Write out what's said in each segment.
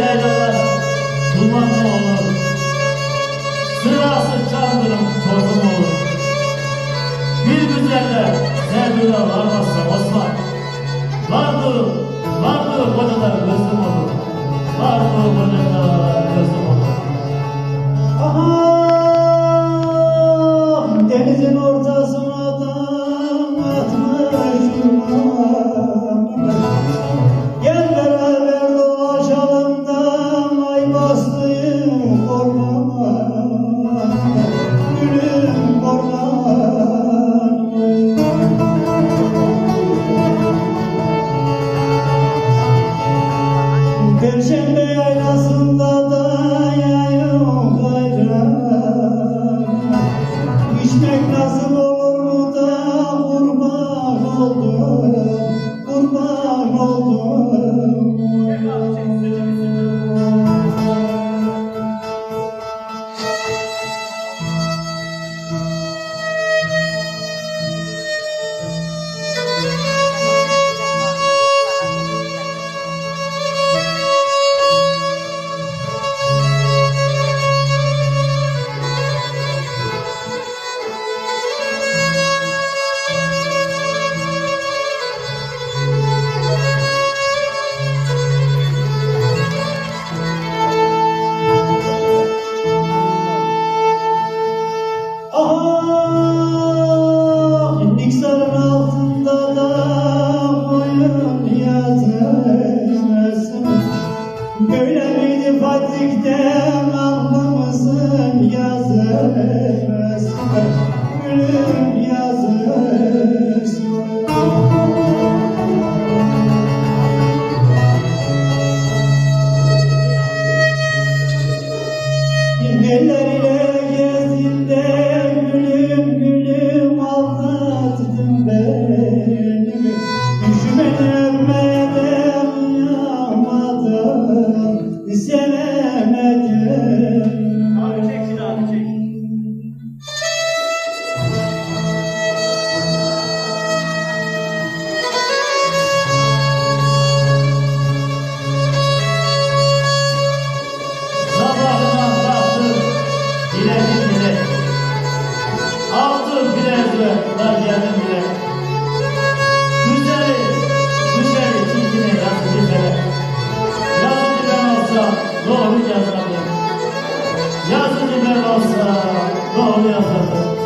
yaylalar dumanlı olur. Sırası çandırın korkun olur. Bir güzeller sevdura varmazsa Osman. Vardır, vardır kocalar gözüm olur. Vardır kocalar gözüm olur. Aha! Graças de nossa gloriosa.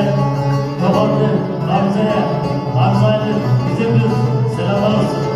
Kayre, Kavaklı, Arze'ye, Arzaylı, bize bir selam olsun.